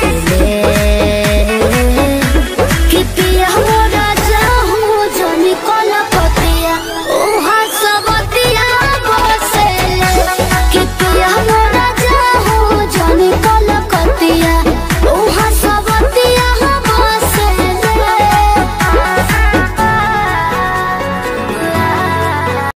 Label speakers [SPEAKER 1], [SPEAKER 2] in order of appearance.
[SPEAKER 1] से ले